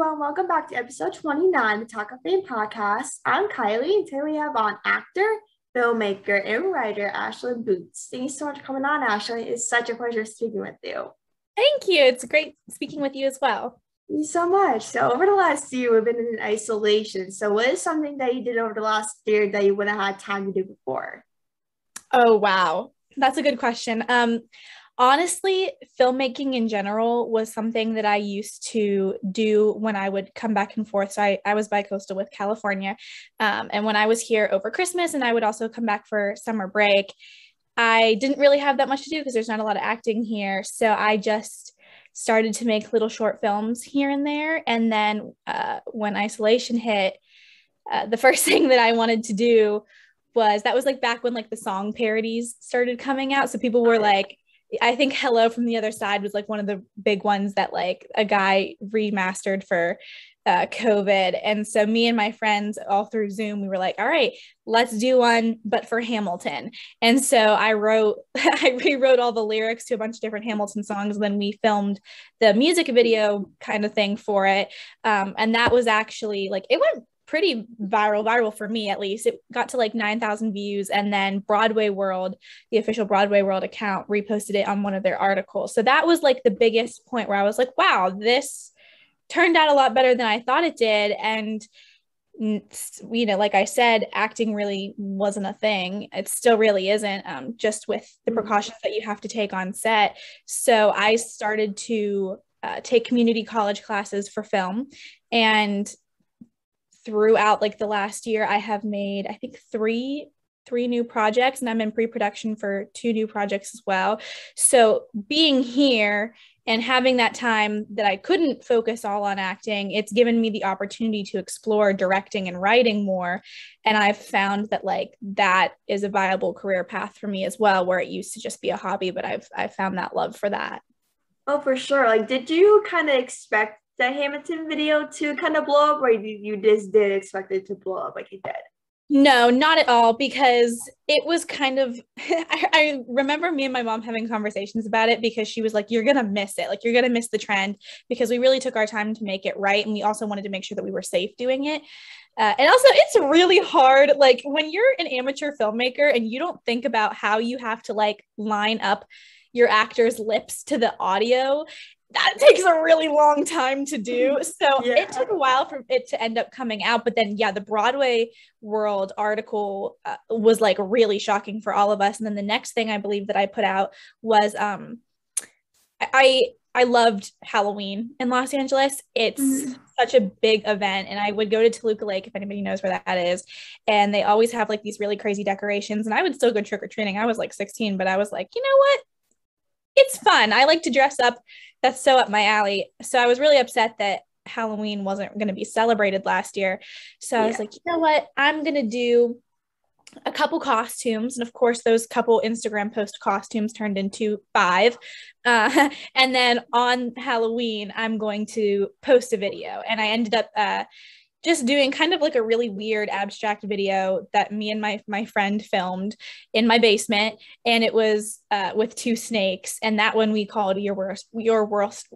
everyone. Welcome back to episode 29 of the Talk of Fame podcast. I'm Kylie, and today we have on actor, filmmaker, and writer Ashlyn Boots. Thank you so much for coming on, Ashlyn. It's such a pleasure speaking with you. Thank you. It's great speaking with you as well. Thank you so much. So, over the last year, we've been in isolation. So, what is something that you did over the last year that you wouldn't have had time to do before? Oh, wow. That's a good question. Um, honestly, filmmaking in general was something that I used to do when I would come back and forth. So I, I was bi-coastal with California. Um, and when I was here over Christmas and I would also come back for summer break, I didn't really have that much to do because there's not a lot of acting here. So I just started to make little short films here and there. And then uh, when isolation hit, uh, the first thing that I wanted to do was that was like back when like the song parodies started coming out. So people were like, I think Hello from the Other Side was like one of the big ones that like a guy remastered for uh, COVID. And so me and my friends all through Zoom, we were like, all right, let's do one, but for Hamilton. And so I wrote, I rewrote all the lyrics to a bunch of different Hamilton songs. Then we filmed the music video kind of thing for it. Um, and that was actually like, it went pretty viral, viral for me at least. It got to like 9,000 views. And then Broadway World, the official Broadway World account, reposted it on one of their articles. So that was like the biggest point where I was like, wow, this turned out a lot better than I thought it did. And you know, like I said, acting really wasn't a thing. It still really isn't, um, just with the mm-hmm. precautions that you have to take on set. So I started to uh, take community college classes for film. And throughout like the last year i have made i think three three new projects and i'm in pre-production for two new projects as well. So being here and having that time that i couldn't focus all on acting it's given me the opportunity to explore directing and writing more. And i've found that like that is a viable career path for me as well where it used to just be a hobby but i've i found that love for that. Oh for sure. Like did you kind of expect the Hamilton video to kind of blow up, or you, just did expect it to blow up like it did? No, not at all, because it was kind of. I, I, remember me and my mom having conversations about it because she was like, You're going to miss it. Like, you're going to miss the trend because we really took our time to make it right. And we also wanted to make sure that we were safe doing it. Uh, and also, it's really hard. Like, when you're an amateur filmmaker and you don't think about how you have to like line up your actor's lips to the audio that takes a really long time to do. So yeah. it took a while for it to end up coming out. But then, yeah, the Broadway World article uh, was like really shocking for all of us. And then the next thing I believe that I put out was um, I I loved Halloween in Los Angeles. It's mm-hmm. such a big event. And I would go to Toluca Lake, if anybody knows where that is. And they always have like these really crazy decorations. And I would still go trick or treating. I was like 16, but I was like, you know what? It's fun. I like to dress up that's so up my alley. So I was really upset that Halloween wasn't going to be celebrated last year. So yeah. I was like, you know what? I'm going to do a couple costumes and of course those couple instagram post costumes turned into five uh, and then on halloween i'm going to post a video and i ended up uh, just doing kind of like a really weird abstract video that me and my my friend filmed in my basement and it was uh, with two snakes and that one we called your worst your worst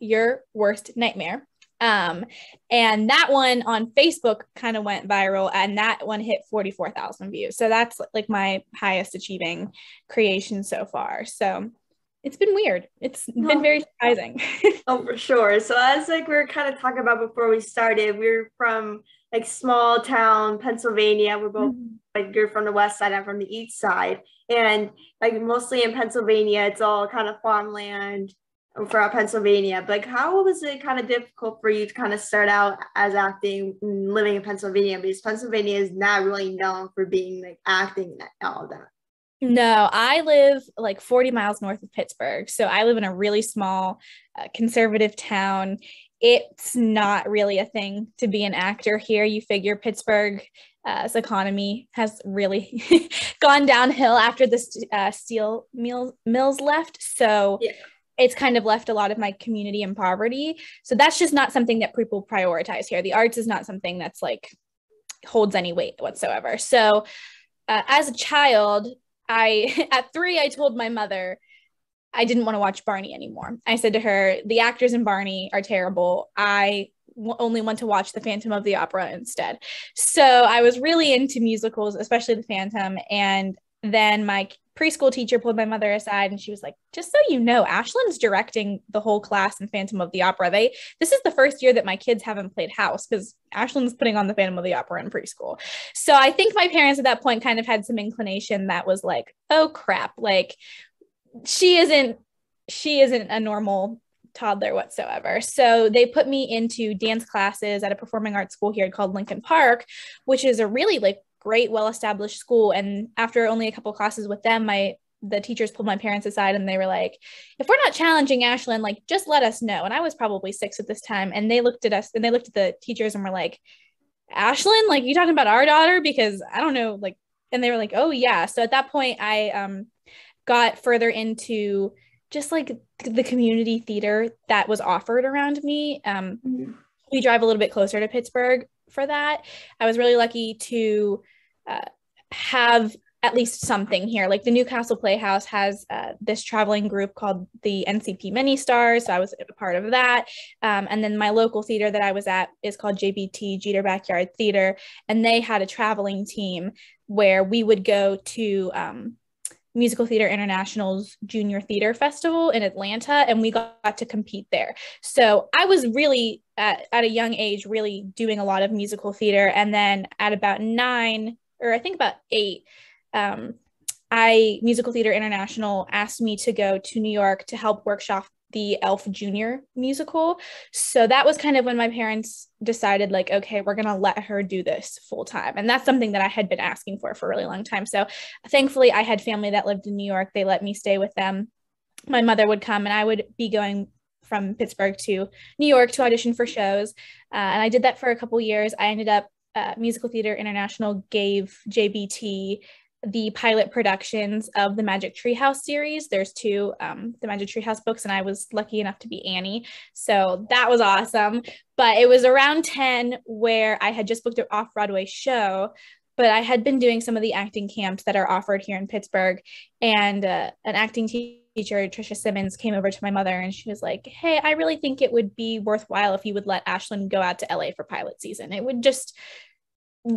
your worst nightmare um, and that one on Facebook kind of went viral and that one hit 44,000 views. So that's like my highest achieving creation so far. So it's been weird. It's been very surprising. oh, for sure. So as like we were kind of talking about before we started, we are from like small town Pennsylvania. We're both mm-hmm. like you're from the west side, I'm from the east side. And like mostly in Pennsylvania, it's all kind of farmland for Pennsylvania. But like, how was it kind of difficult for you to kind of start out as acting living in Pennsylvania? Because Pennsylvania is not really known for being like acting and all that. No, I live like 40 miles north of Pittsburgh. So I live in a really small uh, conservative town. It's not really a thing to be an actor here. You figure Pittsburgh's uh, economy has really gone downhill after the uh, steel mills, mills left. So yeah. it's kind of left a lot of my community in poverty. So that's just not something that people prioritize here. The arts is not something that's like holds any weight whatsoever. So uh, as a child, I at three, I told my mother I didn't want to watch Barney anymore. I said to her, the actors in Barney are terrible. I w- only want to watch the Phantom of the Opera instead. So I was really into musicals, especially the Phantom. And then my preschool teacher pulled my mother aside and she was like, just so you know, Ashlyn's directing the whole class in Phantom of the Opera. They this is the first year that my kids haven't played house because Ashlyn's putting on the Phantom of the Opera in preschool. So I think my parents at that point kind of had some inclination that was like, oh crap, like she isn't she isn't a normal toddler whatsoever. So they put me into dance classes at a performing arts school here called Lincoln Park, which is a really like great, well-established school. And after only a couple classes with them, my the teachers pulled my parents aside and they were like, if we're not challenging Ashlyn, like just let us know. And I was probably six at this time. And they looked at us and they looked at the teachers and were like, Ashlyn, like you talking about our daughter? Because I don't know, like, and they were like, oh yeah. So at that point, I um got further into just like the community theater that was offered around me. Um, mm-hmm. We drive a little bit closer to Pittsburgh for that. I was really lucky to uh, have at least something here. Like the New Castle Playhouse has uh, this traveling group called the NCP Mini Stars. So I was a part of that. Um, and then my local theater that I was at is called JBT Jeter Backyard Theater. And they had a traveling team where we would go to um, Musical Theater International's Junior Theater Festival in Atlanta, and we got to compete there. So I was really at, at a young age, really doing a lot of musical theater. And then at about nine, or I think about eight, um, I Musical Theater International asked me to go to New York to help workshop the Elf Junior musical. So that was kind of when my parents decided, like, okay, we're going to let her do this full time. And that's something that I had been asking for for a really long time. So thankfully, I had family that lived in New York. They let me stay with them. My mother would come and I would be going from Pittsburgh to New York to audition for shows. Uh, and I did that for a couple years. I ended up uh, Musical Theater International gave JBT the pilot productions of the Magic Treehouse series. There's two, um, the Magic Treehouse books, and I was lucky enough to be Annie. So that was awesome. But it was around 10 where I had just booked an off Broadway show, but I had been doing some of the acting camps that are offered here in Pittsburgh. And uh, an acting teacher, Trisha Simmons, came over to my mother and she was like, Hey, I really think it would be worthwhile if you would let Ashlyn go out to LA for pilot season. It would just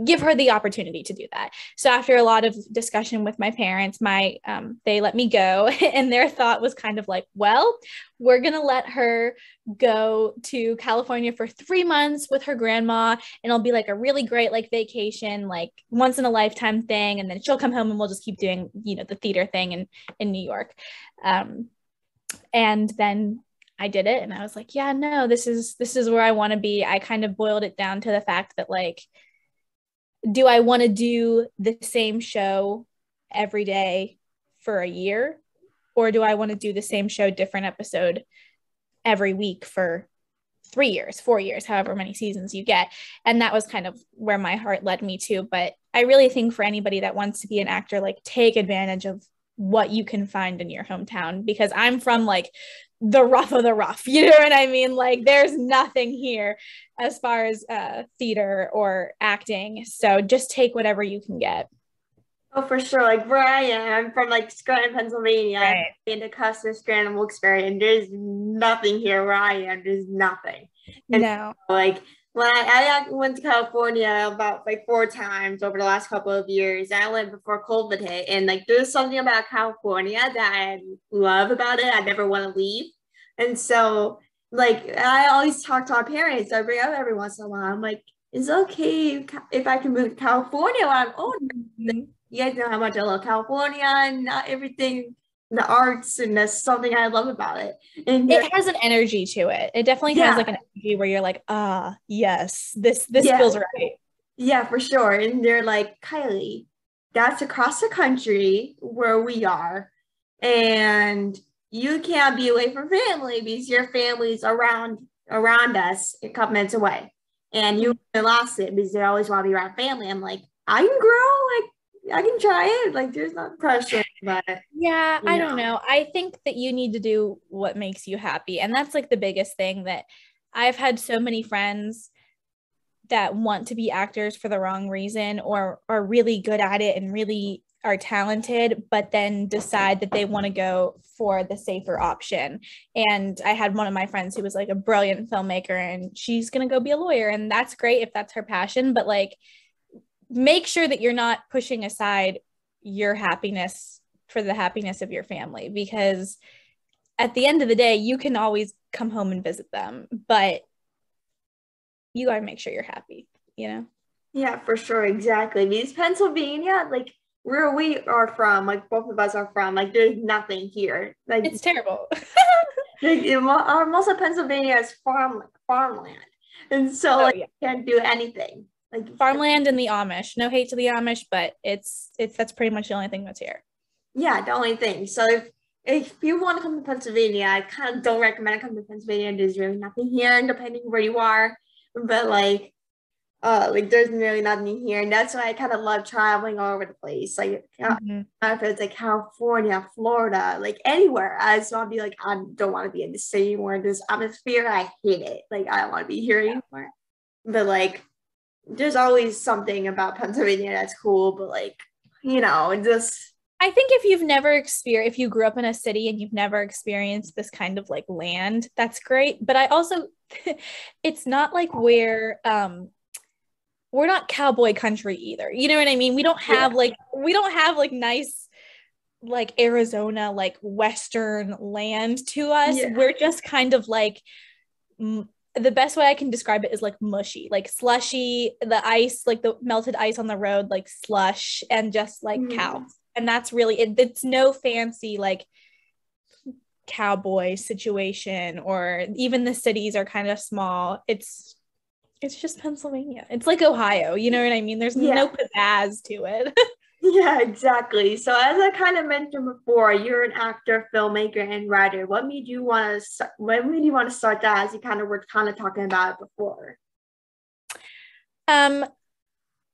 give her the opportunity to do that so after a lot of discussion with my parents my um, they let me go and their thought was kind of like well we're to let her go to california for three months with her grandma and it'll be like a really great like vacation like once in a lifetime thing and then she'll come home and we'll just keep doing you know the theater thing in in new york um, and then I did it and I was like, yeah, no, this is this is where I want to be. I kind of boiled it down to the fact that like do I want to do the same show every day for a year? Or do I want to do the same show, different episode every week for three years, four years, however many seasons you get? And that was kind of where my heart led me to. But I really think for anybody that wants to be an actor, like take advantage of what you can find in your hometown because I'm from like the rough of the rough. You know what I mean? Like there's nothing here as far as uh, theater or acting. So just take whatever you can get. Oh, for sure. Like where I am, I'm from like Scranton, Pennsylvania, right. into Custer, Scranton, Wilkes-Barre, and there's nothing here where I am. There's nothing. And no. like when I, I went to California about like four times over the last couple of years. I went before COVID hit, and like there's something about California that I love about it. I never want to leave, and so like I always talk to our parents. I bring up every once in a while. I'm like, it's okay if I can move to California when I'm older. Mm-hmm. You guys know how much I love California and not everything the arts and that's something I love about it. And it has an energy to it. It definitely yeah. has like an energy where you're like, ah, yes, this this yeah. feels right. Yeah, for sure. And they're like, Kylie, that's across the country where we are. And you can't be away from family because your family's around around us a couple minutes away. And you lost it because they always want to be around family. I'm like, I can grow I can try it. Like there's not pressure, but yeah, I know. don't know. I think that you need to do what makes you happy. And that's like the biggest thing that I've had so many friends that want to be actors for the wrong reason or are really good at it and really are talented, but then decide that they want to go for the safer option. And I had one of my friends who was like a brilliant filmmaker and she's going to go be a lawyer. And that's great if that's her passion, but like make sure that you're not pushing aside your happiness for the happiness of your family because at the end of the day, you can always come home and visit them, but you got to make sure you're happy, you know? Yeah, for sure. Exactly. Because Pennsylvania, like where we are from, like both of us are from, like there's nothing here. Like it's terrible. like, uh, most of Pennsylvania is farm farmland, and so oh, like yeah. can't do anything. Like farmland and the Amish. No hate to the Amish, but it's it's that's pretty much the only thing that's here. Yeah, the only thing. So if if you want to come to Pennsylvania, I kind of don't recommend coming to Pennsylvania. There's really nothing here, depending where you are. But like uh, like there's really nothing here, and that's why I kind of love traveling all over the place. Like mm-hmm. if it's like California, Florida, like anywhere, I just want to be like I don't want to be in the city anymore. This atmosphere, I hate it. Like I don't want to be here anymore. But like, there's always something about Pennsylvania that's cool. But like, you know, just I think if you've never experienced, if you grew up in a city and you've never experienced this kind of like land, that's great. But I also, it's not like where um we're not cowboy country either. You know what I mean? We don't have yeah. like we don't have like nice like Arizona like western land to us. Yeah. We're just kind of like m- the best way I can describe it is like mushy, like slushy, the ice, like the melted ice on the road, like slush and just like mm. cows. And that's really it, it's no fancy like cowboy situation or even the cities are kind of small. It's it's just Pennsylvania. It's like Ohio. You know what I mean? There's yeah. no pizzazz to it. yeah, exactly. So as I kind of mentioned before, you're an actor, filmmaker, and writer. What made you want to? What made you want to start that? As you kind of were kind of talking about it before. Um,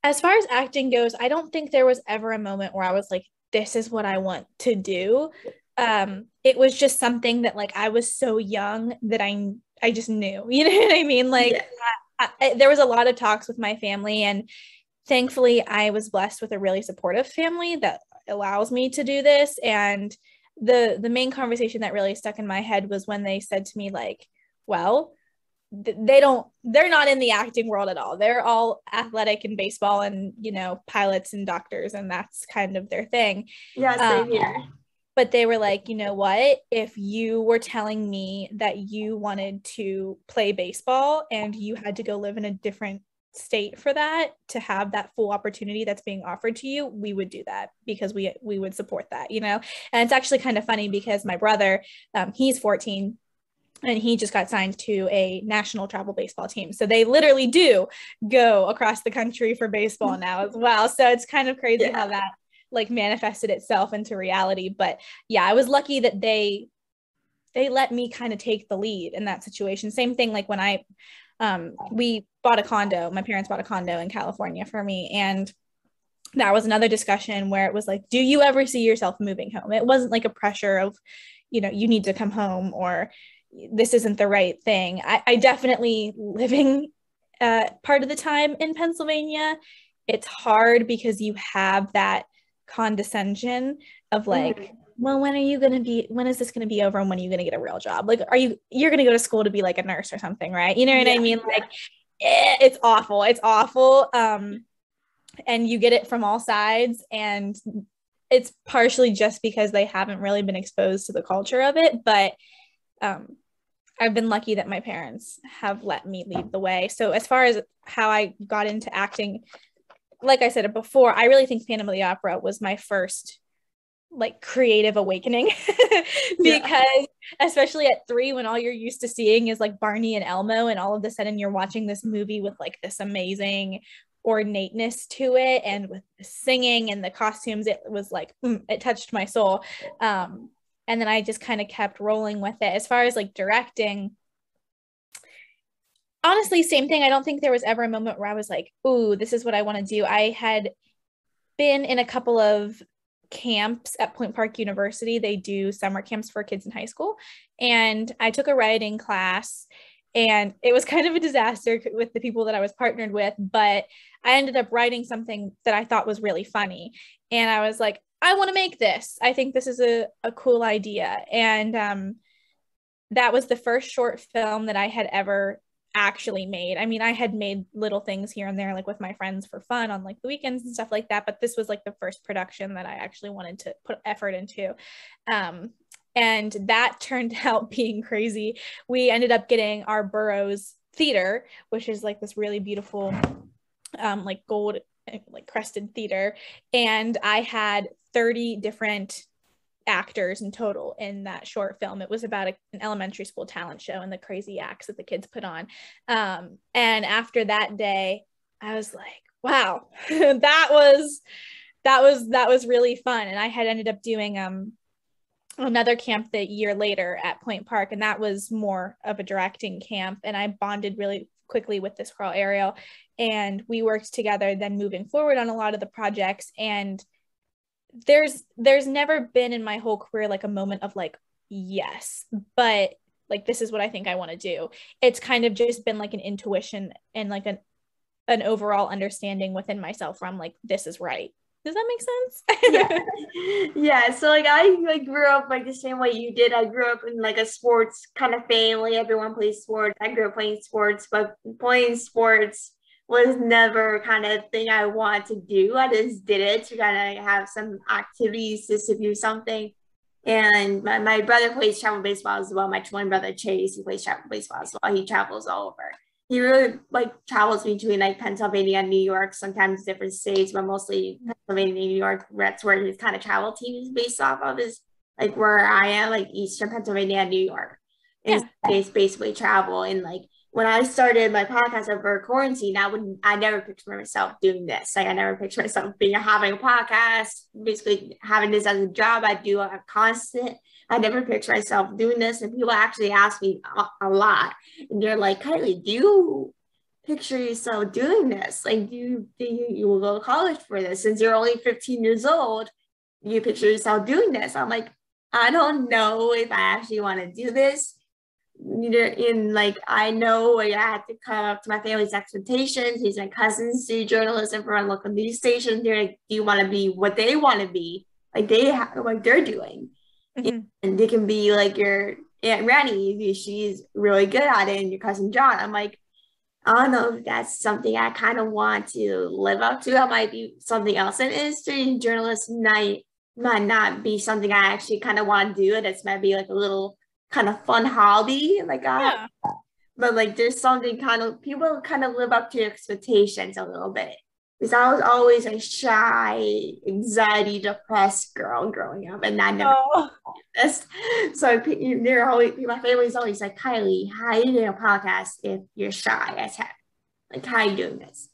as far as acting goes, I don't think there was ever a moment where I was like, "This is what I want to do." Um, it was just something that like I was so young that I I just knew. You know what I mean? Like yeah. I, there was a lot of talks with my family and thankfully i was blessed with a really supportive family that allows me to do this. And the the main conversation that really stuck in my head was when they said to me like well they don't they're not in the acting world at all. They're all athletic and baseball and you know pilots and doctors and that's kind of their thing. Yeah same um, here. but they were like, you know what? If you were telling me that you wanted to play baseball and you had to go live in a different state for that to have that full opportunity that's being offered to you we would do that because we we would support that you know and it's actually kind of funny because my brother um, he's 14 and he just got signed to a national travel baseball team. So they literally do go across the country for baseball now as well. So it's kind of crazy yeah. how that like manifested itself into reality but yeah i was lucky that they they let me kind of take the lead in that situation same thing like when i um we bought a condo my parents bought a condo in california for me and that was another discussion where it was like do you ever see yourself moving home it wasn't like a pressure of you know you need to come home or this isn't the right thing i, I definitely living uh, part of the time in pennsylvania it's hard because you have that condescension of like mm-hmm. Well when are you going to be when is this going to be over and when are you going to get a real job like are you you're going to go to school to be like a nurse or something right you know what yeah. i mean like eh, it's awful it's awful um and you get it from all sides and it's partially just because they haven't really been exposed to the culture of it but um I've been lucky that my parents have let me lead the way. So as far as how I got into acting, like I said before, I really think Phantom of the Opera was my first like creative awakening because yeah. especially at three when all you're used to seeing is like barney and elmo and all of a sudden you're watching this movie with like this amazing ornateness to it and with the singing and the costumes it was like mm, it touched my soul um and then i just kind of kept rolling with it as far as like directing honestly, same thing. I don't think there was ever a moment where I was like, ooh, this is what I want to do. I had been in a couple of camps at Point Park University. They do summer camps for kids in high school. And I took a writing class and it was kind of a disaster with the people that I was partnered with, but I ended up writing something that I thought was really funny. And I was like, I want to make this. I think this is a, a cool idea. And um, that was the first short film that I had ever actually made. I mean, I had made little things here and there, like with my friends for fun on like the weekends and stuff like that. But this was like the first production that I actually wanted to put effort into. Um, and that turned out being crazy. We ended up getting our Burroughs Theater, which is like this really beautiful, um, like gold, like crested theater. And I had 30 different actors in total in that short film. It was about a, an elementary school talent show and the crazy acts that the kids put on. Um, and after that day, I was like, wow, that was that was that was really fun. And I had ended up doing um another camp the year later at Point Park, and that was more of a directing camp. And I bonded really quickly with this girl Ariel, and we worked together. Then moving forward on a lot of the projects, and there's there's never been in my whole career like a moment of like yes, but like this is what I think I want to do. It's kind of just been like an intuition and like an an overall understanding within myself where I'm like this is right does that make sense? yeah. yeah. So like I like grew up like the same way you did. I grew up in like a sports kind of family. Everyone plays sports. I grew up playing sports, but playing sports was never kind of thing I want to do. I just did it to kind of have some activities just to do something. And my, my brother plays travel baseball as well. My twin brother Chase, he plays travel baseball as well. He travels all over he really like travels between like Pennsylvania and New York, sometimes different states, but mostly Pennsylvania, New York. That's where his kind of travel team is based off of is like where I am, like Eastern Pennsylvania and New York. And yeah. basically travel. And like when I started my podcast over quarantine, I would I never pictured myself doing this. Like I never pictured myself being having a podcast, basically having this as a job. I do a constant I never pictured myself doing this. And people actually ask me a, a lot. And they're like, Kylie, do you picture yourself doing this? Like, do you think you will go to college for this? Since you're only 15 years old, you picture yourself doing this? I'm like, I don't know if I actually want to do this. In like, I know I have to come up to my family's expectations. These my cousins do journalism for a local news station. They're like, do you want to be what they want to be? Like they have, like they're doing. Mm-hmm. And they can be like your Aunt Ranny, she's really good at it, and your cousin John. I'm like, I don't know if that's something I kind of want to live up to. That might be something else And in industry. Journalism might might not be something I actually kind of want to do. It it's might be like a little kind of fun hobby. Like I, yeah. but like there's something kind of people kind of live up to your expectations a little bit because I was always a shy, anxiety, depressed girl growing up, and I never oh. this. So they're always my family's always like, Kylie, how you doing a podcast if you're shy as heck? Like, how are you doing this?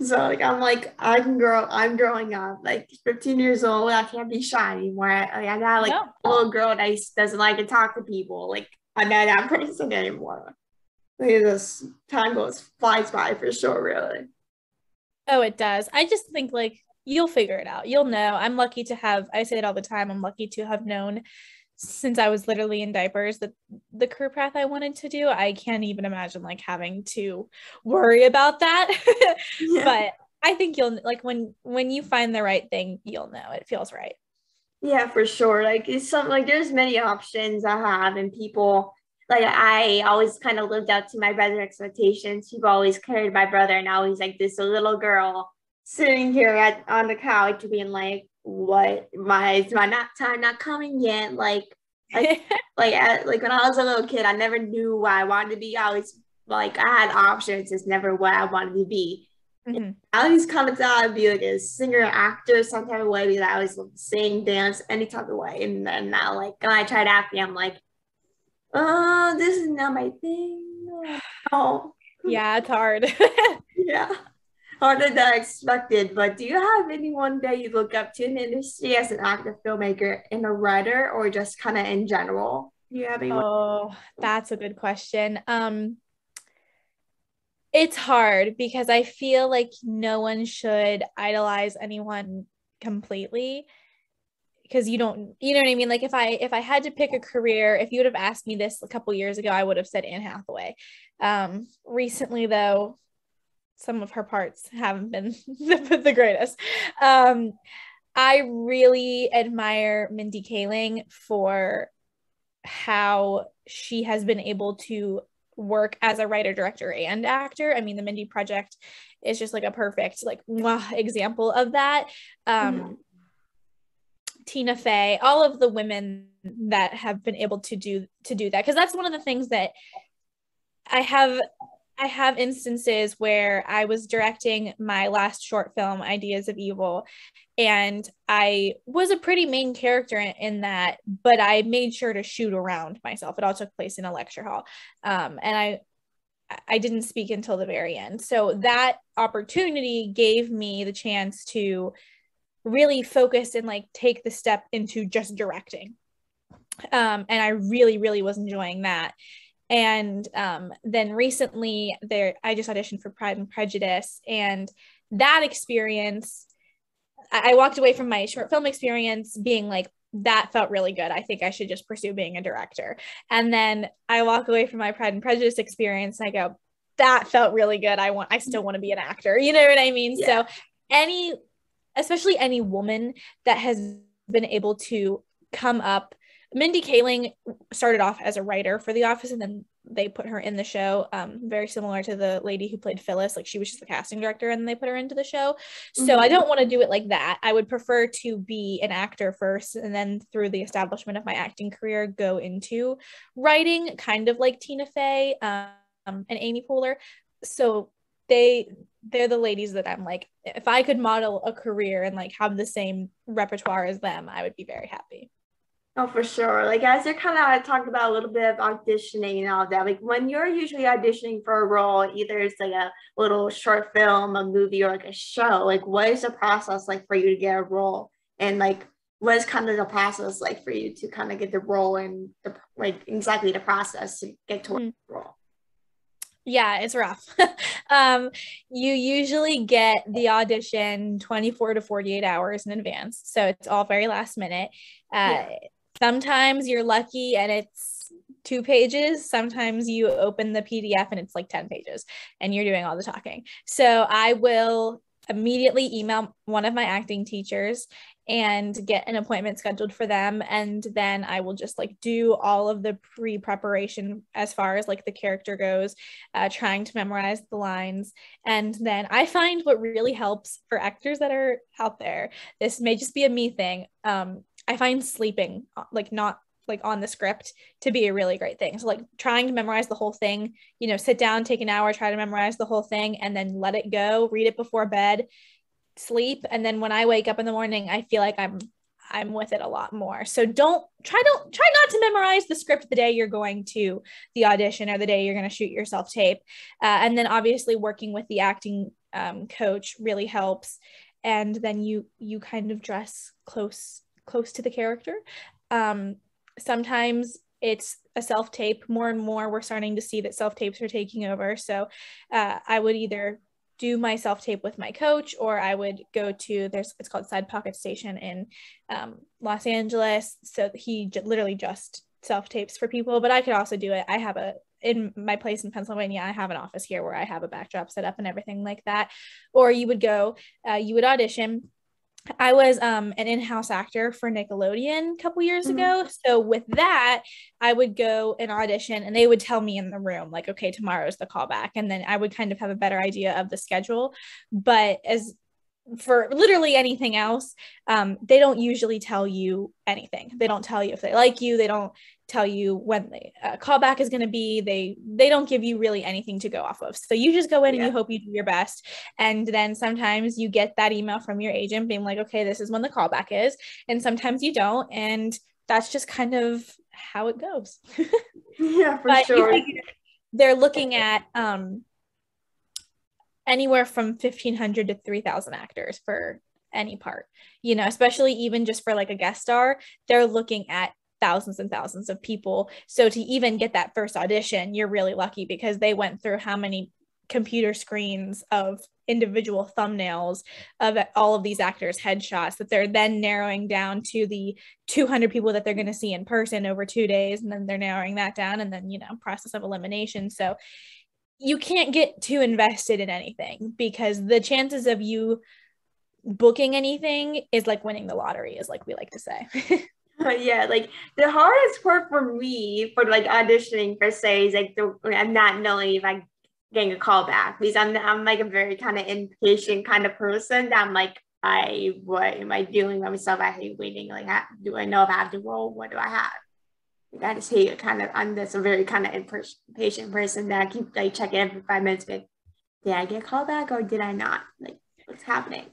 So like I'm like I'm girl I'm growing up like 15 years old I can't be shy anymore I, I got like no. a little girl that doesn't like to talk to people like I'm not that person anymore. Like this time goes flies by for sure really. Oh, it does. I just think like you'll figure it out. You'll know. I'm lucky to have, I say it all the time, I'm lucky to have known since I was literally in diapers that the career path I wanted to do. I can't even imagine like having to worry about that. yeah. But I think you'll like when when you find the right thing, you'll know it feels right. Yeah, for sure. Like it's something like there's many options I have and people like I always kind of lived up to my brother's expectations. People always carried my brother, and I was like this little girl sitting here at on the couch, being like, "What? My is my not time not coming yet?" Like, like, like, at, like when I was a little kid, I never knew what I wanted to be. I always like I had options, it's never what I wanted to be. Mm-hmm. I always kind of thought I'd be like a singer, actor, some type of way because I always loved sing, dance, any type of way. And then now, like when I tried acting, I'm like, oh, this is not my thing. Oh. Yeah, it's hard. yeah. Harder than I expected. But do you have anyone that you look up to in the industry as an actor, filmmaker, and a writer, or just kind of in general? Do you? Oh, that's a good question. Um, it's hard because I feel like no one should idolize anyone completely because you don't you know what i mean like if i if i had to pick a career if you would have asked me this a couple years ago i would have said anne hathaway um recently though some of her parts haven't been the, the greatest. Um i really admire mindy kaling for how she has been able to work as a writer director and actor. I mean the mindy project is just like a perfect like example of that. Um mm-hmm. Tina Fey, all of the women that have been able to do to do that. Because that's one of the things that I have I have instances where I was directing my last short film Ideas of Evil and I was a pretty main character in, in that but I made sure to shoot around myself. It all took place in a lecture hall. Um, and I I didn't speak until the very end. So that opportunity gave me the chance to really focus and like take the step into just directing. Um, and I really, really was enjoying that. And um, then recently, there I just auditioned for Pride and Prejudice, and that experience, I, I walked away from my short film experience being like, that felt really good. I think I should just pursue being a director. And then I walk away from my Pride and Prejudice experience, and I go, that felt really good. I want, I still want to be an actor. You know what I mean? Yeah. So any especially any woman that has been able to come up. Mindy Kaling started off as a writer for The Office and then they put her in the show um, very similar to the lady who played phyllis like she was just the casting director and they put her into the show so mm-hmm. i don't want to do it like that i would prefer to be an actor first and then through the establishment of my acting career go into writing kind of like tina fey um, and amy poehler so they they're the ladies that I'm like, if I could model a career and like have the same repertoire as them, I would be very happy. Oh, for sure. Like as you're kind of talking about a little bit of auditioning and all that, like when you're usually auditioning for a role, either it's like a little short film, a movie, or like a show, like what is the process like for you to get a role? And like what is kind of the process like for you to kind of get the role and the like exactly the process to get to mm-hmm. the role? yeah it's rough um, you usually get the audition 24 to 48 hours in advance so it's all very last minute uh, yeah. Sometimes you're lucky and it's two pages sometimes you open the pdf and it's like 10 pages and you're doing all the talking. So i will immediately email one of my acting teachers and get an appointment scheduled for them. And then i will just like do all of the pre-preparation as far as like the character goes uh, trying to memorize the lines. And then i find what really helps for actors that are out there this may just be a me thing um, i find sleeping uh, like not like on the script to be a really great thing. So like trying to memorize the whole thing, you know, sit down, take an hour, try to memorize the whole thing and then let it go, read it before bed, sleep and then when I wake up in the morning, I feel like I'm I'm with it a lot more. So don't try don't try not to memorize the script the day you're going to the audition or the day you're going to shoot your self tape. Uh, and then obviously working with the acting um, coach really helps. And then you you kind of dress close close to the character. Um, sometimes it's a self tape. More and more, we're starting to see that self tapes are taking over. So uh, I would either do my self tape with my coach, or I would go to there's it's called Side Pocket Station in um, Los Angeles. So he j- literally just self tapes for people, but I could also do it. I have a in my place in Pennsylvania, I have an office here where I have a backdrop set up and everything like that. Or you would go, uh, you would audition, I was um, an in-house actor for Nickelodeon a couple years mm-hmm. ago. So with that, I would go and audition and they would tell me in the room like, okay, tomorrow's the callback. And then I would kind of have a better idea of the schedule. But as for literally anything else, um, they don't usually tell you anything. They don't tell you if they like you. They don't tell you when the uh, callback is going to be. They they don't give you really anything to go off of. So you just go in yeah. and you hope you do your best. And then sometimes you get that email from your agent being like, okay, this is when the callback is, and sometimes you don't, and that's just kind of how it goes. yeah, for but sure. They're looking at um anywhere from 1500 to 3000 actors for any part you know especially even just for like a guest star they're looking at thousands and thousands of people. So to even get that first audition you're really lucky because they went through how many computer screens of individual thumbnails of all of these actors headshots that they're then narrowing down to the 200 people that they're going to see in person over two days and then they're narrowing that down and then you know process of elimination. So you can't get too invested in anything because the chances of you booking anything is like winning the lottery is like we like to say oh, yeah, like the hardest part for me for like auditioning per se is like the, I'm not knowing if I'm getting a call back because I'm I'm like a very kind of impatient kind of person that I'm like I what am I doing by myself? I hate waiting. Like, how, do I know if I have to roll? What do I have? Like, I just hate it. Kind of, I'm a very kind of impatient person that I keep like checking every five minutes. Like, did I get called back or did I not? Like, what's happening?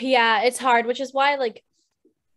Yeah, it's hard, which is why like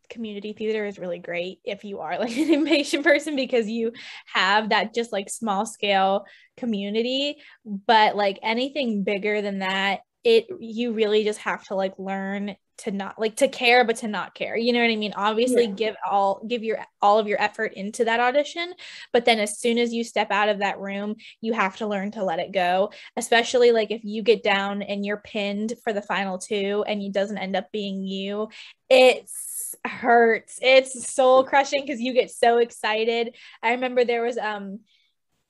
community theater is really great if you are like an impatient person because you have that just like small scale community but like anything bigger than that it you really just have to like learn to not like to care but to not care you know what i mean obviously yeah. give all give your all of your effort into that audition but then as soon as you step out of that room you have to learn to let it go especially like if you get down and you're pinned for the final two and it doesn't end up being you it's hurts. It's soul crushing because you get so excited. I remember there was um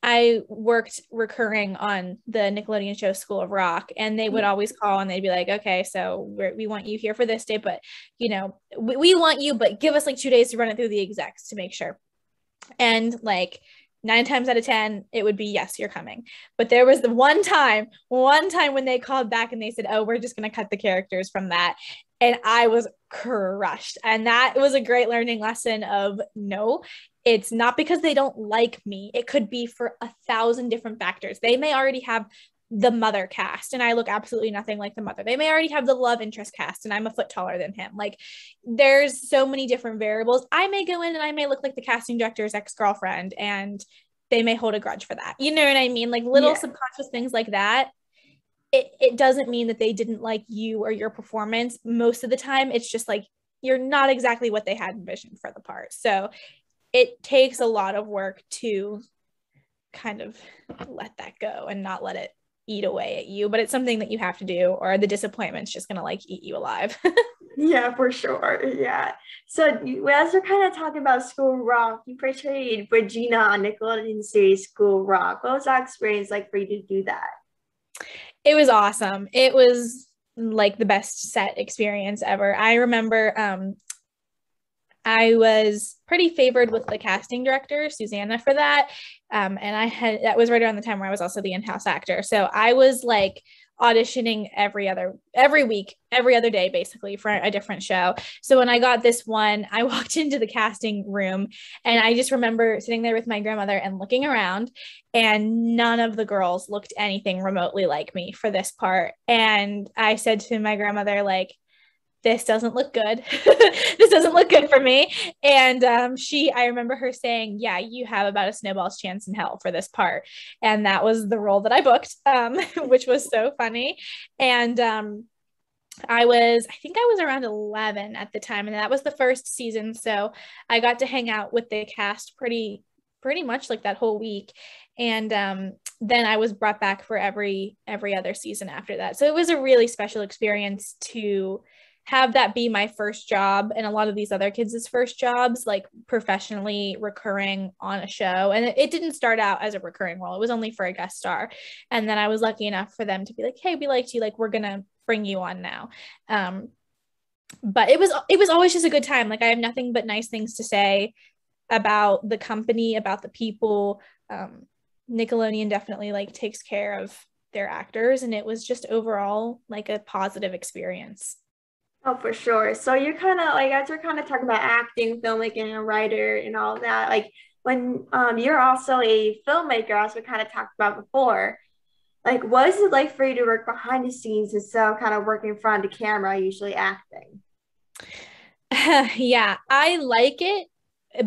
I worked recurring on the Nickelodeon show School of Rock, and they would always call and they'd be like, "Okay, so we want you here for this day, but you know, we, we want you, but give us like two days to run it through the execs to make sure." And like nine times out of ten, it would be yes, you're coming. But there was the one time, one time when they called back and they said, "Oh, we're just gonna cut the characters from that," and I was crushed. And that was a great learning lesson of no, it's not because they don't like me. It could be for a thousand different factors. They may already have the mother cast and I look absolutely nothing like the mother. They may already have the love interest cast and I'm a foot taller than him. Like there's so many different variables. I may go in and I may look like the casting director's ex-girlfriend and they may hold a grudge for that. You know what I mean? Like little yeah. subconscious things like that it, it doesn't mean that they didn't like you or your performance most of the time it's just like you're not exactly what they had envisioned for the part so it takes a lot of work to kind of let that go and not let it eat away at you but it's something that you have to do or the disappointment's just gonna like eat you alive. Yeah for sure. Yeah. So as we're kind of talking about school rock you portrayed regina on nickelodeon series school rock. What was that experience like for you to do that? It was awesome. It was like the best set experience ever. I remember um I was pretty favored with the casting director, Susanna, for that. Um, and I had that was right around the time where I was also the in-house actor. So I was like auditioning every other every week every other day basically for a different show so when i got this one i walked into the casting room and i just remember sitting there with my grandmother and looking around and none of the girls looked anything remotely like me for this part and i said to my grandmother like this doesn't look good. this doesn't look good for me. And um, she, I remember her saying, Yeah, you have about a snowball's chance in hell for this part. And that was the role that I booked, um, which was so funny. And um, I was, I think I was around 11 at the time, and that was the first season. So I got to hang out with the cast pretty, pretty much like that whole week. And um, then I was brought back for every every other season after that. So it was a really special experience to have that be my first job and a lot of these other kids' first jobs, like professionally recurring on a show. And it, didn't start out as a recurring role, it was only for a guest star. And then I was lucky enough for them to be like, hey, we liked you, like, we're gonna bring you on now. Um, but it was it was always just a good time. Like I have nothing but nice things to say about the company, about the people. Um, Nickelodeon definitely like takes care of their actors and it was just overall like a positive experience. Oh, for sure. So you're kind of like as we're kind of talking about acting, filmmaking, and writer, and all that. Like when um, you're also a filmmaker, as we kind of talked about before. Like, what is it like for you to work behind the scenes instead of kind of working in front of the camera, usually acting? yeah, I like it,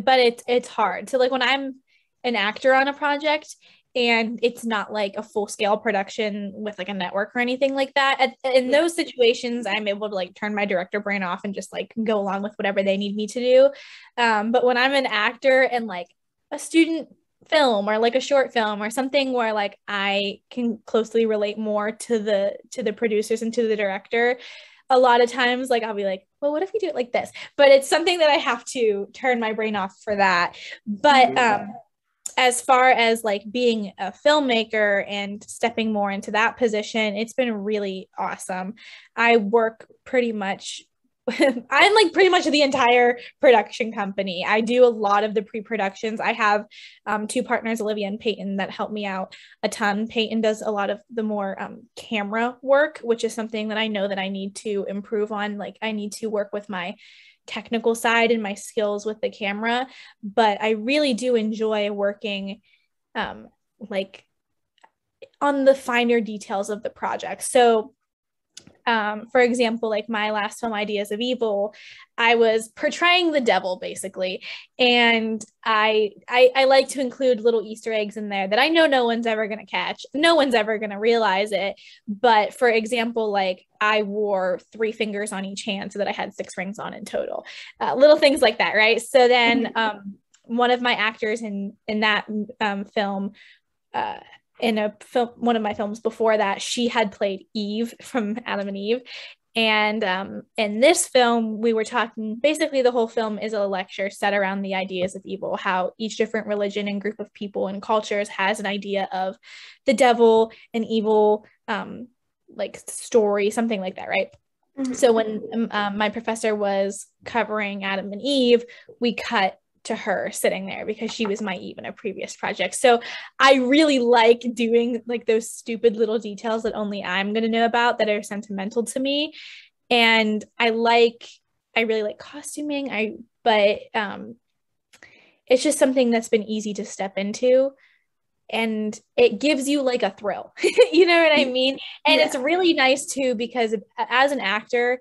but it's it's hard. So like when I'm an actor on a project, and it's not like a full scale production with like a network or anything like that. At, in those situations, I'm able to like turn my director brain off and just like go along with whatever they need me to do. Um, but when I'm an actor and like a student film or like a short film or something where like I can closely relate more to the to the producers and to the director a lot of times like I'll be like well what if we do it like this but it's something that I have to turn my brain off for that but mm-hmm. um as far as like being a filmmaker and stepping more into that position it's been really awesome I work pretty much I'm like pretty much the entire production company. I do a lot of the pre productions. I have um, two partners, Olivia and Peyton, that help me out a ton. Peyton does a lot of the more um, camera work, which is something that I know that I need to improve on. Like, I need to work with my technical side and my skills with the camera. But I really do enjoy working um, like on the finer details of the project. So, um, for example, like my last film, Ideas of Evil, I was portraying the devil basically, and I, I I like to include little Easter eggs in there that I know no one's ever gonna catch, no one's ever gonna realize it. But for example, like I wore three fingers on each hand so that I had six rings on in total, uh, little things like that, right? So then, um, one of my actors in in that um, film. Uh, in a film, one of my films before that, she had played Eve from Adam and Eve. And um, in this film, we were talking basically the whole film is a lecture set around the ideas of evil, how each different religion and group of people and cultures has an idea of the devil and evil, um, like story, something like that, right? Mm-hmm. So when um, my professor was covering Adam and Eve, we cut to her sitting there because she was my Eve in a previous project. So I really like doing like those stupid little details that only I'm going to know about that are sentimental to me. And I like, I really like costuming. I, but um, it's just something that's been easy to step into. And it gives you like a thrill, you know what I mean? And yeah. it's really nice too because as an actor,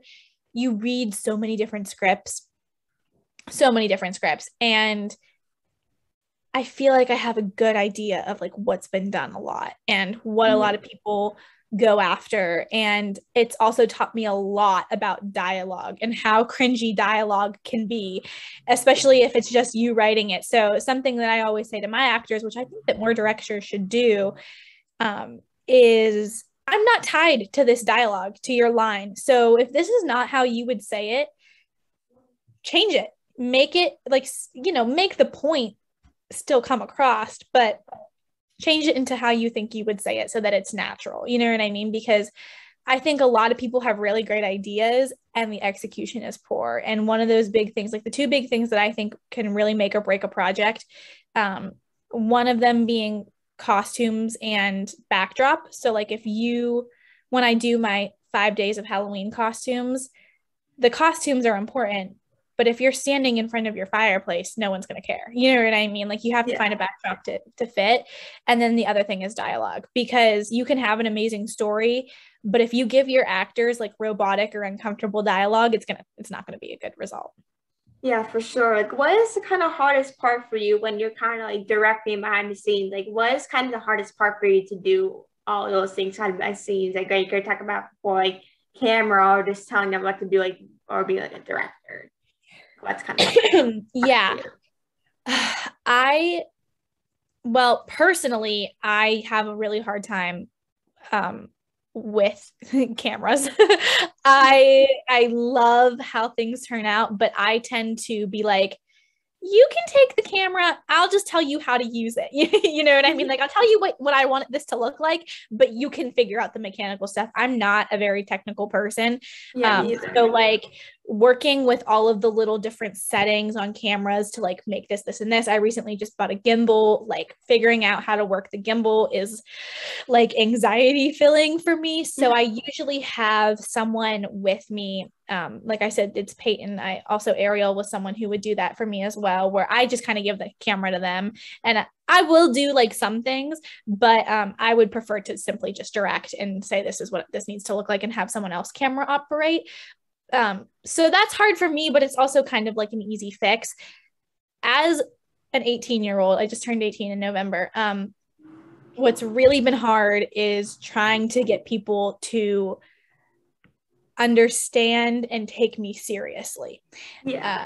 you read so many different scripts so many different scripts. And I feel like I have a good idea of like what's been done a lot and what mm-hmm. a lot of people go after. And it's also taught me a lot about dialogue and how cringy dialogue can be especially if it's just you writing it. So something that i always say to my actors which i think that more directors should do um, is i'm not tied to this dialogue to your line. So if this is not how you would say it change it make it like you know make the point still come across but change it into how you think you would say it so that it's natural. You know what i mean? Because i think a lot of people have really great ideas and the execution is poor. And one of those big things like the two big things that i think can really make or break a project um, one of them being costumes and backdrop. So like if you when i do my five days of halloween costumes the costumes are important but if you're standing in front of your fireplace, no one's going to care. You know what I mean? Like you have to yeah. find a backdrop to, to fit. And then the other thing is dialogue because you can have an amazing story, but if you give your actors like robotic or uncomfortable dialogue, it's going to, it's not going to be a good result. Yeah, for sure. Like, what is the kind of hardest part for you when you're kind of like directing behind the scenes? Like, what is kind of the hardest part for you to do all those things kind of behind the scenes? Like, you could talk about before, like camera or just telling them what to do, like, or be like a director that's kind of yeah. I well personally i have a really hard time um with cameras. I i love how things turn out but i tend to be like you can take the camera. I'll just tell you how to use it. You know what i mean? Like i'll tell you what, what i want this to look like but you can figure out the mechanical stuff. I'm not a very technical person. Yeah, um, so like working with all of the little different settings on cameras to like make this this and this i recently just bought a gimbal like figuring out how to work the gimbal is like anxiety filling for me so mm-hmm. i usually have someone with me um, like I said, it's Peyton. I also Ariel was someone who would do that for me as well, where I just kind of give the camera to them, and I will do like some things, but um, I would prefer to simply just direct and say this is what this needs to look like, and have someone else camera operate. Um, so that's hard for me, but it's also kind of like an easy fix. As an 18 year old, I just turned 18 in November. Um, what's really been hard is trying to get people to understand and take me seriously. Yeah. Uh,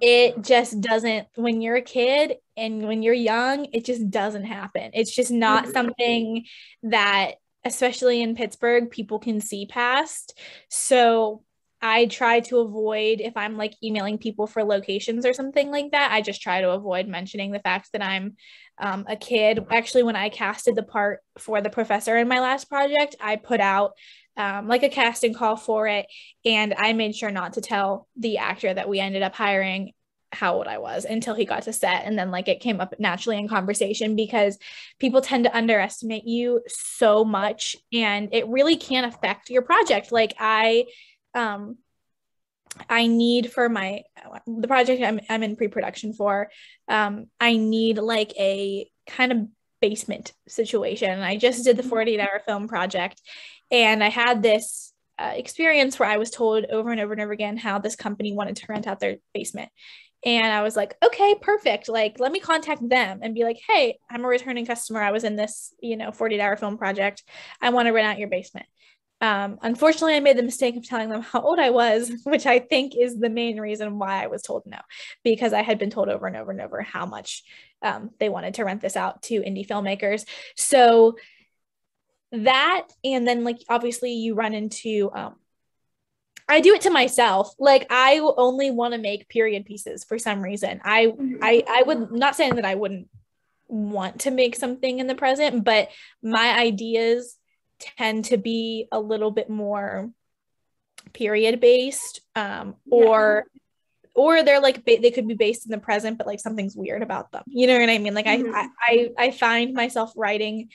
it just doesn't when you're a kid and when you're young it just doesn't happen it's just not mm-hmm. something that especially in Pittsburgh people can see past so I try to avoid if I'm like emailing people for locations or something like that. I just try to avoid mentioning the fact that I'm um, a kid. Actually, when I casted the part for the professor in my last project, I put out um, like a casting call for it. And I made sure not to tell the actor that we ended up hiring how old I was until he got to set. And then, like, it came up naturally in conversation because people tend to underestimate you so much and it really can affect your project. Like, I, um, I need for my the project I'm I'm in pre-production for um I need like a kind of basement situation. I just did the mm-hmm. 48 hour film project and I had this uh, experience where I was told over and over and over again how this company wanted to rent out their basement. And I was like, okay, perfect. Like, let me contact them and be like, hey, I'm a returning customer. I was in this, you know, 48 hour film project. I want to rent out your basement. Um, unfortunately, I made the mistake of telling them how old I was, which I think is the main reason why I was told no, because I had been told over and over and over how much um, they wanted to rent this out to indie filmmakers. So that and then like obviously you run into um I do it to myself. Like I only want to make period pieces for some reason. I mm-hmm. I I would not saying that I wouldn't want to make something in the present, but my ideas tend to be a little bit more period based um or yeah. or they're like ba- they could be based in the present but like something's weird about them. You know what I mean? Like mm-hmm. I I I find myself writing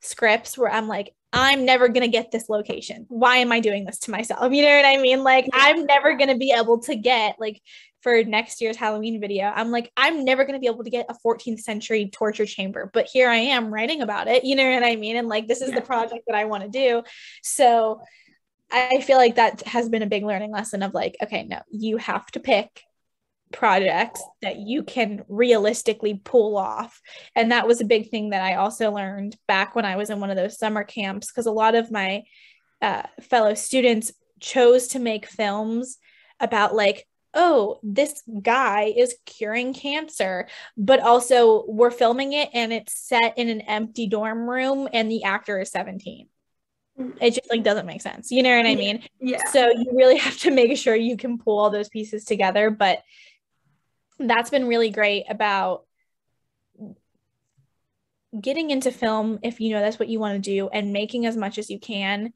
scripts where I'm like, I'm never going to get this location. Why am I doing this to myself? You know what I mean? Like, I'm never going to be able to get, like, for next year's Halloween video, I'm like, I'm never going to be able to get a 14th century torture chamber, but here I am writing about it. You know what I mean? And like, this is yeah. the project that I want to do. So I feel like that has been a big learning lesson of like, okay, no, you have to pick projects that you can realistically pull off. And that was a big thing that I also learned back when I was in one of those summer camps, because a lot of my uh, fellow students chose to make films about like, oh, this guy is curing cancer, but also we're filming it and it's set in an empty dorm room and the actor is 17 mm. it just like doesn't make sense. You know what i mean? yeah. So you really have to make sure you can pull all those pieces together but that's been really great about getting into film if you know that's what you want to do and making as much as you can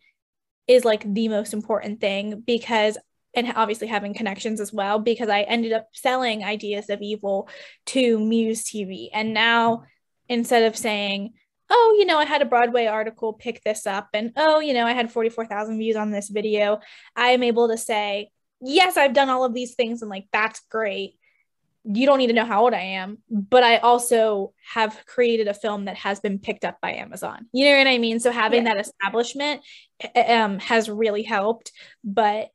is like the most important thing because and obviously having connections as well because I ended up selling ideas of evil to Muse TV and now instead of saying oh you know I had a Broadway article pick this up and oh you know I had 44,000 views on this video I'm able to say yes I've done all of these things and like that's great you don't need to know how old I am, but I also have created a film that has been picked up by Amazon. You know what I mean? So having yeah. that establishment um, has really helped. But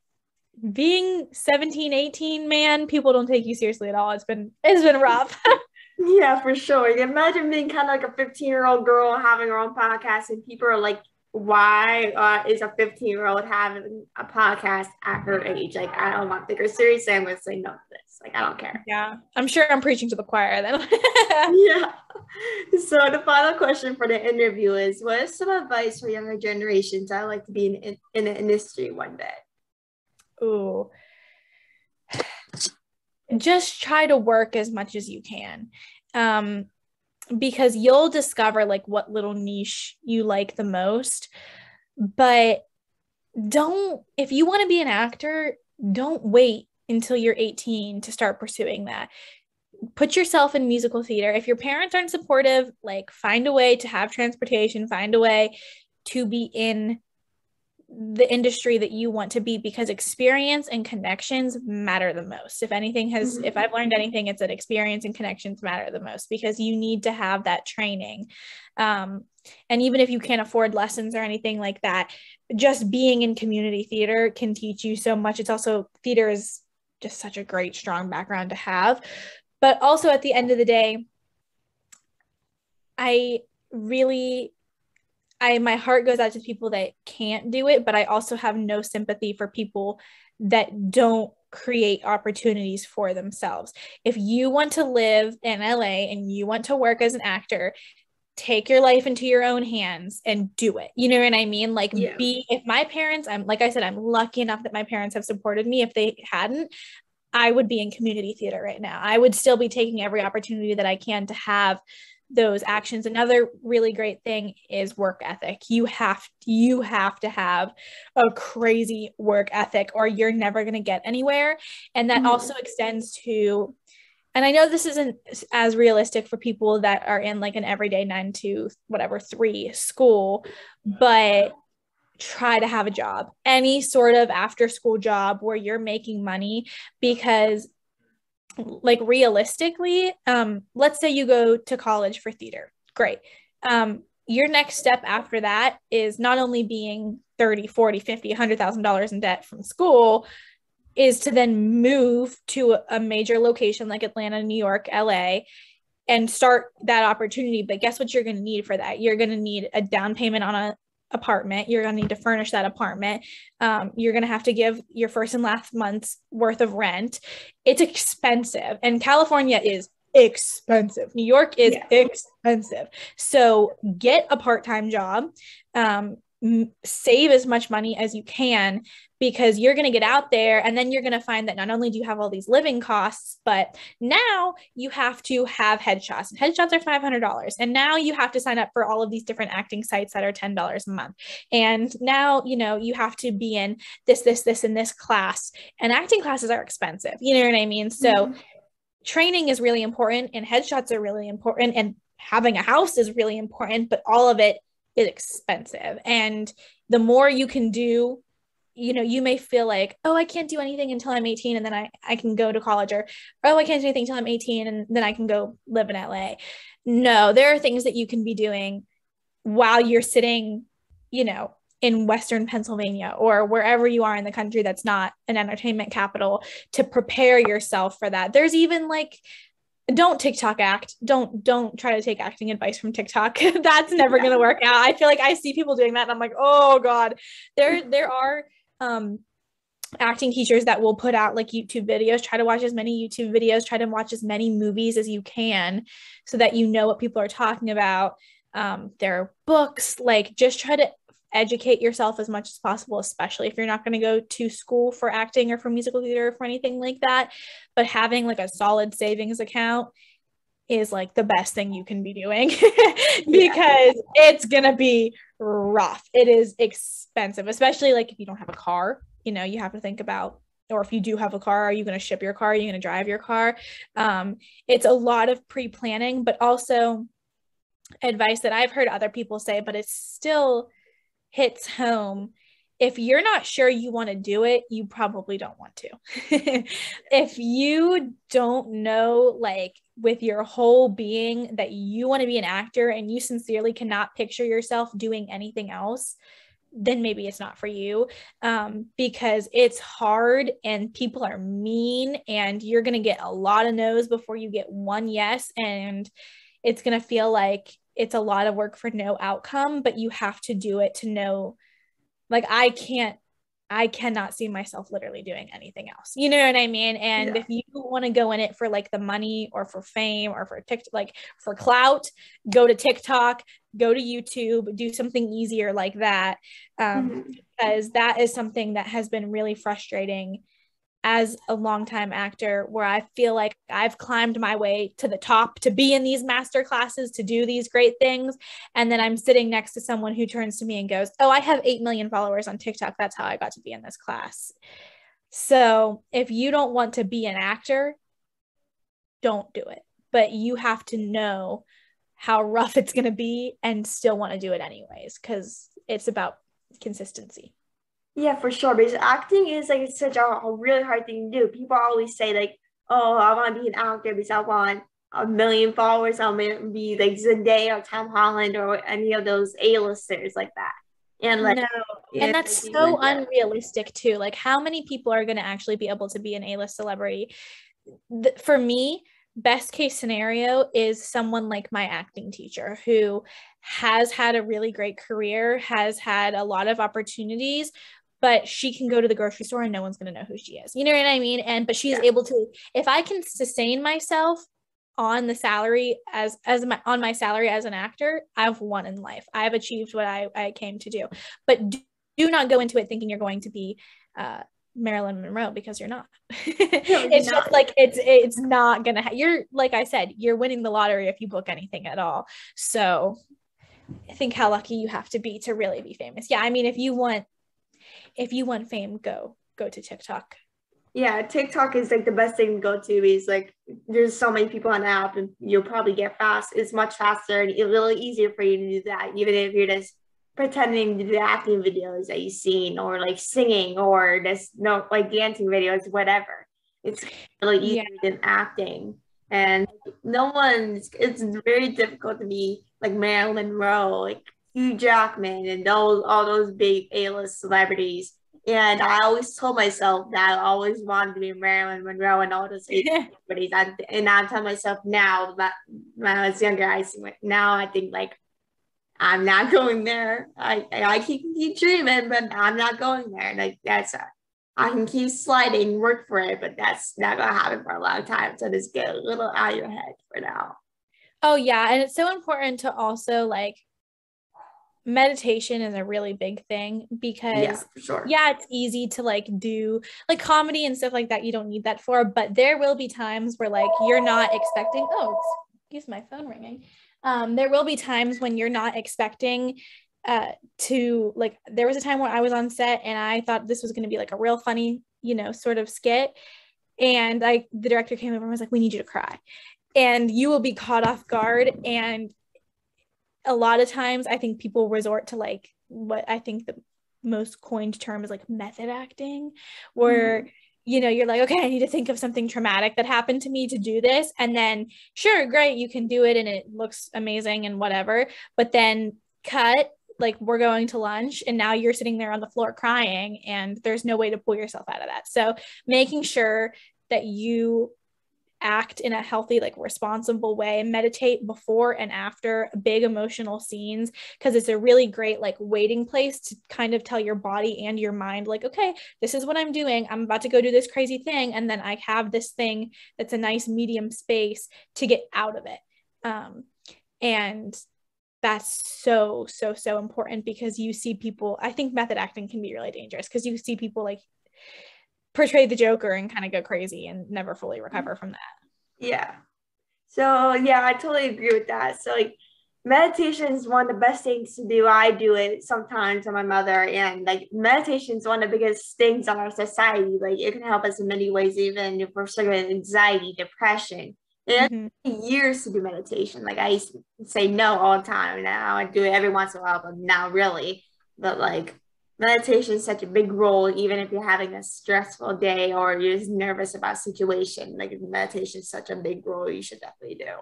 being 17, 18, man, people don't take you seriously at all. It's been it's been rough. yeah, for sure. Imagine being kind of like a 15 year old girl having her own podcast and people are like why uh, is a 15 year old having a podcast at her age? Like, I don't want to take her seriously. I'm going to say no to this. Like, I don't care. Yeah. I'm sure I'm preaching to the choir then. yeah. So, the final question for the interview is What is some advice for younger generations i'd like to be in, in, in the industry one day? Ooh. Just try to work as much as you can. Um, because you'll discover like what little niche you like the most. But don't, if you want to be an actor, don't wait until you're 18 to start pursuing that. Put yourself in musical theater. If your parents aren't supportive, like find a way to have transportation, find a way to be in the industry that you want to be because experience and connections matter the most. If anything has, mm-hmm. if I've learned anything, it's that experience and connections matter the most because you need to have that training. Um, and even if you can't afford lessons or anything like that, just being in community theater can teach you so much. It's also, theater is just such a great, strong background to have. But also at the end of the day, I really I my heart goes out to people that can't do it, but I also have no sympathy for people that don't create opportunities for themselves. If you want to live in LA and you want to work as an actor, take your life into your own hands and do it. You know what I mean? Like yeah. be if my parents, I'm like I said, I'm lucky enough that my parents have supported me. If they hadn't, I would be in community theater right now. I would still be taking every opportunity that I can to have those actions. Another really great thing is work ethic. You have you have to have a crazy work ethic or you're never going to get anywhere. And that mm-hmm. also extends to and i know this isn't as realistic for people that are in like an everyday 9 to whatever 3 school but try to have a job any sort of after school job where you're making money because like realistically um let's say you go to college for theater. Great. Um your next step after that is not only being 30 40 50 100000 dollars in debt from school is to then move to a major location like atlanta new york la and start that opportunity. But guess what you're going to need for that? You're going to need a down payment on a apartment. You're going to need to furnish that apartment. Um, you're going to have to give your first and last month's worth of rent. It's expensive. And California is expensive. New York is yeah. expensive. So get a part time job. Um, save as much money as you can because you're going to get out there and then you're going to find that not only do you have all these living costs but now you have to have headshots. Headshots are $500 and now you have to sign up for all of these different acting sites that are $10 a month. And now you know you have to be in this this this and this class. And acting classes are expensive. You know what i mean? So mm-hmm. training is really important and headshots are really important and having a house is really important but all of it is expensive. And the more you can do, you know, you may feel like, oh, I can't do anything until I'm 18 and then I, I can go to college, or oh, I can't do anything until I'm 18 and then I can go live in LA. No, there are things that you can be doing while you're sitting, you know, in Western Pennsylvania or wherever you are in the country that's not an entertainment capital to prepare yourself for that. There's even like don't TikTok act. Don't don't try to take acting advice from TikTok. That's never yeah. going to work out. I feel like I see people doing that and I'm like, "Oh god." There there are um acting teachers that will put out like YouTube videos. Try to watch as many YouTube videos, try to watch as many movies as you can so that you know what people are talking about. Um there are books, like just try to educate yourself as much as possible, especially if you're not going to go to school for acting or for musical theater or for anything like that. But having like a solid savings account is like the best thing you can be doing because yeah. it's going to be rough. It is expensive, especially like if you don't have a car, you know, you have to think about or if you do have a car, are you going to ship your car? Are you going to drive your car? Um, it's a lot of pre planning, but also advice that I've heard other people say, but it's still hits home if you're not sure you want to do it, you probably don't want to. if you don't know, like with your whole being, that you want to be an actor and you sincerely cannot picture yourself doing anything else, then maybe it's not for you um, because it's hard and people are mean and you're going to get a lot of no's before you get one yes. And it's going to feel like it's a lot of work for no outcome, but you have to do it to know like I can't I cannot see myself literally doing anything else. You know what I mean? And yeah. if you want to go in it for like the money or for fame or for TikTok, like for clout, go to TikTok, go to YouTube, do something easier like that. Um, mm-hmm. Because that is something that has been really frustrating as a longtime actor where I feel like I've climbed my way to the top to be in these master classes, to do these great things. And then I'm sitting next to someone who turns to me and goes, Oh, I have 8 million followers on TikTok. That's how I got to be in this class. So if you don't want to be an actor, don't do it. But you have to know how rough it's going to be and still want to do it anyways, because it's about consistency. Yeah, for sure. Because acting is like such a, a really hard thing to do. People always say like, "Oh, I want to be an actor because I want a million followers. I want to be like Zendaya or Tom Holland or any of those A-listers like that." And like, no. and that's so like unrealistic that. too. Like, how many people are going to actually be able to be an A-list celebrity? For me, best case scenario is someone like my acting teacher who has had a really great career, has had a lot of opportunities, but she can go to the grocery store and no one's going to know who she is. You know what I mean? And but she is yeah. able to if I can sustain myself on the salary as as my on my salary as an actor, I've won in life. I've achieved what I I came to do. But do, do not go into it thinking you're going to be uh Marilyn Monroe because you're not. it's not. just like it's it's not gonna. Ha- you're like I said, you're winning the lottery if you book anything at all. So I think how lucky you have to be to really be famous. Yeah, I mean, if you want, if you want fame, go go to TikTok. Yeah, TikTok is like the best thing to go to. Is like there's so many people on the app, and you'll probably get fast. It's much faster and a little easier for you to do that, even if you're just pretending to do acting videos that you've seen or like singing or just no like dancing videos, whatever. It's really easier yeah. than acting. And no one's it's very difficult to be like Marilyn Monroe, like Hugh Jackman and those all those big A-list celebrities. And I always told myself that I always wanted to be Marilyn Monroe and all those celebrities. and, and I'm telling myself now that when I was younger, I see now I think like I'm not going there. I I keep keep dreaming, but I'm not going there. Like that's a, I can keep sliding, work for it, but that's not gonna happen for a long time. So just get a little out of your head for now. Oh yeah, and it's so important to also like meditation is a really big thing because yeah, sure. yeah, it's easy to like do like comedy and stuff like that. You don't need that for, but there will be times where like you're not expecting. Oh, excuse my phone ringing um, there will be times when you're not expecting uh, to like there was a time when I was on set and I thought this was going to be like a real funny, you know, sort of skit. And like the director came over and was like, we need you to cry. And you will be caught off guard. And a lot of times I think people resort to like what I think the most coined term is like method acting, where mm you know, you're like, okay, I need to think of something traumatic that happened to me to do this. And then, sure, great, you can do it and it looks amazing and whatever. But then, cut, like, we're going to lunch and now you're sitting there on the floor crying and there's no way to pull yourself out of that. So, making sure that you act in a healthy like responsible way meditate before and after big emotional scenes because it's a really great like waiting place to kind of tell your body and your mind like okay this is what i'm doing. I'm about to go do this crazy thing and then i have this thing that's a nice medium space to get out of it. Um, and that's so so so important because you see people i think method acting can be really dangerous because you see people like portray the Joker and kind of go crazy and never fully recover from that. Yeah. So yeah, I totally agree with that. So like meditation is one of the best things to do. I do it sometimes on my mother, and like meditation is one of the biggest things on our society. Like it can help us in many ways, even if we're struggling anxiety, depression. It mm-hmm. years to do meditation. Like I used to say no all the time. Now I do it every once in a while, but now really. But like meditation is such a big role, even if you're having a stressful day or you're just nervous about situation. Like meditation is such a big role you should definitely do.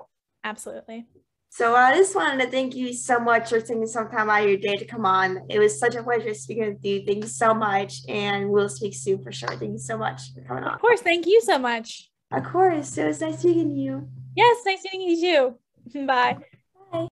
Absolutely. So I just wanted to thank you so much for taking some time out of your day to come on. It was such a pleasure speaking with you. Thank you so much. And we'll speak soon for sure. Thank you so much for coming on. Of course. Thank you so much. Of course. It was nice speaking to you. Yes, nice meeting you too. Bye.